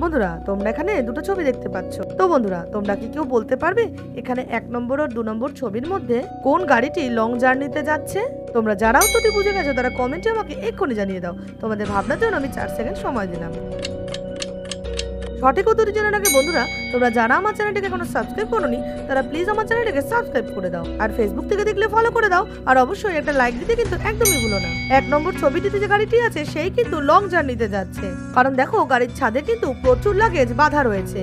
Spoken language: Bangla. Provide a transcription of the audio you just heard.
বন্ধুরা, তোমরা এখানে দুটো ছবি দেখতে পাচ্ছ। তো বন্ধুরা, তোমরা কি কেউ বলতে পারবে এখানে এক নম্বর আর দু নম্বর ছবির মধ্যে কোন গাড়িটি লং জার্নিতে যাচ্ছে? তোমরা যারাও তোটি বুঝে গেছো, তারা কমেন্টে আমাকে এক্ষুনি জানিয়ে দাও। তোমাদের ভাবনার জন্য আমি চার সেকেন্ড সময় দিলাম। সঠিক উত্তর জেনে রাখে বন্ধুরা, তোমরা যারা আমার চ্যানেলটিকে এখনও সাবস্ক্রাইব করোনি, তারা প্লিজ আমার চ্যানেলটিকে সাবস্ক্রাইব করে দাও। আর ফেসবুক থেকে দেখলে ফলো করে দাও, আর অবশ্যই একটা লাইক দিতে কিন্তু একদমই ভুলো না। এক নম্বর ছবিটিতে যে গাড়িটি আছে, সেই কিন্তু লং জার্নিতে যাচ্ছে। কারণ দেখো, গাড়ির ছাদে কিন্তু প্রচুর লাগেজ বাধা রয়েছে।